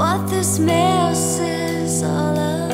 what this mail says all of